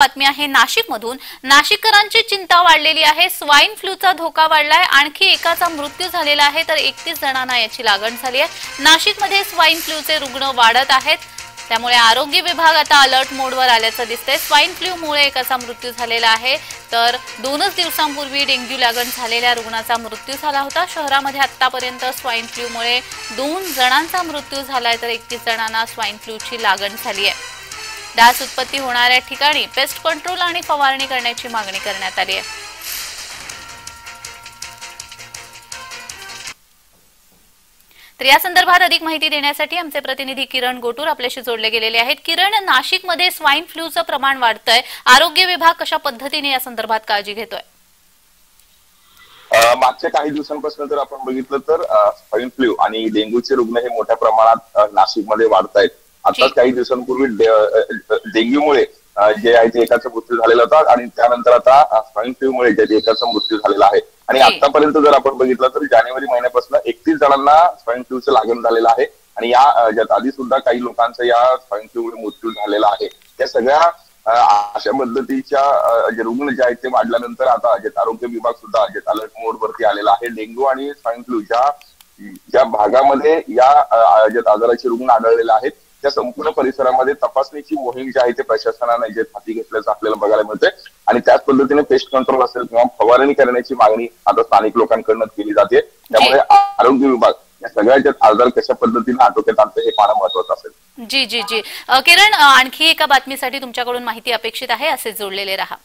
बातमी आहे नाशिकमधून. नाशिककरांची चिंता वाढलेली आहे. स्वाईन फ्लूचा धोका वाढलाय. आणखी एकाचा मृत्यू झालेला आहे तर एकतीस जणांना याची लागण झाली आहे. नाशिकमध्ये स्वाईन फ्लूचे रुग्ण वाढत आहेत. त्यामुळे आरोग्य विभाग आता अलर्ट मोडवर आल्याचं दिसतंय. स्वाईन फ्लूमुळे एकाचा मृत्यू झालेला आहे. तर दोनच दिवसांपूर्वी डेंग्यू लागण झालेल्या रुग्णाचा मृत्यू झाला होता. शहरामध्ये आतापर्यंत स्वाईन फ्लूमुळे दोन जणांचा मृत्यू झालाय तर एकतीस जणांना स्वाईन फ्लूची लागण झाली आहे. डास उत्पत्ती होणाऱ्या ठिकाणी पेस्ट कंट्रोल आणि फवारणी करण्याची मागणी करण्यात आली आहे. तर या संदर्भात अधिक माहिती देण्यासाठी आमचे प्रतिनिधी किरण गोटूर आपल्याशी जोडले गेलेले आहेत. किरण नाशिकमध्ये स्वाईन फ्लूचं प्रमाण वाढतंय. आरोग्य विभाग कशा पद्धतीने या संदर्भात काळजी घेतोय? मागच्या काही दिवसांपासून जर आपण बघितलं तर स्वाईन फ्लू आणि डेंग्यूचे रुग्ण हे मोठ्या प्रमाणात नाशिकमध्ये वाढत आहेत आताच ठीक. काही दिवसांपूर्वी डेंग्यूमुळे जे आहे ते एकाचा मृत्यू झालेला होता आणि त्यानंतर आता स्वाईन फ्लूमुळे जे एकाचा मृत्यू झालेला आहे आणि. आतापर्यंत जर आपण बघितलं तर जानेवारी महिन्यापासून एकतीस जणांना स्वाईन फ्लूचं लागण झालेलं आहे आणि या आधी सुद्धा काही लोकांचा या स्वाईन फ्लूमुळे मृत्यू झालेला आहे त्या सगळ्या अशा पद्धतीच्या जे रुग्ण जे आहेत ते वाढल्यानंतर आता जे आरोग्य विभाग सुद्धा जे अलर्ट मोड वरती आलेला आहे डेंग्यू आणि स्वाईन फ्लू ज्या ज्या भागामध्ये या आजाराचे रुग्ण आढळलेले आहेत त्या संपूर्ण परिसरामध्ये तपासणीची मोहीम जी आहे ते प्रशासनाने जे हाती घेतल्याचं आपल्याला बघायला मिळतंय. आणि त्याच पद्धतीने पेस्ट कंट्रोल असेल किंवा फवारणी करण्याची मागणी आता स्थानिक लोकांकडनं केली जाते. त्यामुळे आरोग्य विभाग या सगळ्याच्या आजार कशा पद्धतीने आटोक्यात आणतं हे फार महत्वाचं असेल. जी जी जी. किरण आणखी एका बातमीसाठी तुमच्याकडून माहिती अपेक्षित आहे. असे जोडलेले राहा.